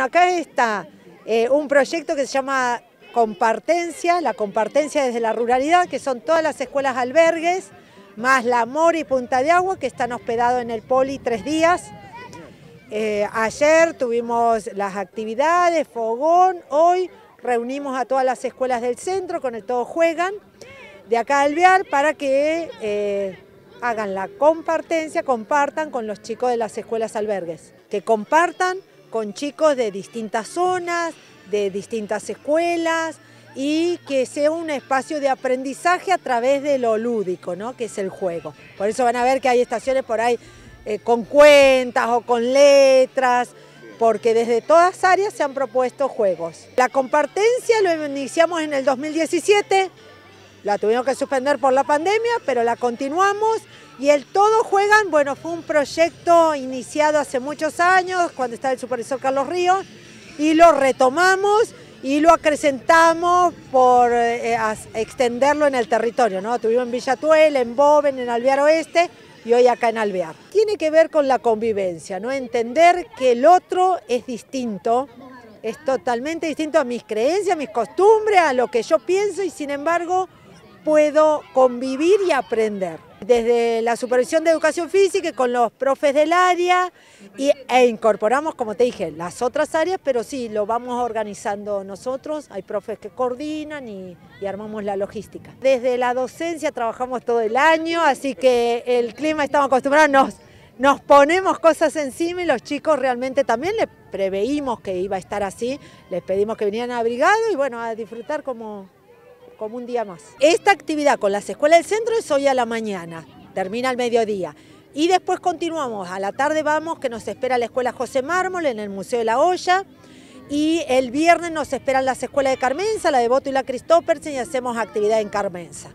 Acá está eh, un proyecto que se llama Compartencia, la compartencia desde la ruralidad, que son todas las escuelas albergues, más la Mori y Punta de Agua, que están hospedados en el Poli tres días. Eh, ayer tuvimos las actividades, fogón, hoy reunimos a todas las escuelas del centro con el Todo Juegan, de acá a Alvear, para que eh, hagan la compartencia, compartan con los chicos de las escuelas albergues, que compartan con chicos de distintas zonas, de distintas escuelas y que sea un espacio de aprendizaje a través de lo lúdico, ¿no? que es el juego. Por eso van a ver que hay estaciones por ahí eh, con cuentas o con letras, porque desde todas áreas se han propuesto juegos. La compartencia lo iniciamos en el 2017, la tuvimos que suspender por la pandemia, pero la continuamos y el Todo Juegan, bueno, fue un proyecto iniciado hace muchos años, cuando estaba el supervisor Carlos Ríos, y lo retomamos y lo acrecentamos por eh, extenderlo en el territorio, ¿no? Tuvimos en Villatuel, en Boven, en Alvear Oeste y hoy acá en Alvear. Tiene que ver con la convivencia, ¿no? Entender que el otro es distinto, es totalmente distinto a mis creencias, a mis costumbres, a lo que yo pienso y sin embargo puedo convivir y aprender. Desde la supervisión de educación física con los profes del área y, e incorporamos, como te dije, las otras áreas, pero sí, lo vamos organizando nosotros, hay profes que coordinan y, y armamos la logística. Desde la docencia trabajamos todo el año, así que el clima estamos acostumbrados, nos, nos ponemos cosas encima y los chicos realmente también les preveímos que iba a estar así, les pedimos que vinieran abrigados y bueno, a disfrutar como, como un día más. Esta actividad con las escuelas del centro es hoy a la mañana, termina al mediodía. Y después continuamos, a la tarde vamos, que nos espera la escuela José Mármol en el Museo de la Olla. Y el viernes nos esperan las escuelas de Carmenza, la de Boto y la Cristópersen y hacemos actividad en Carmenza.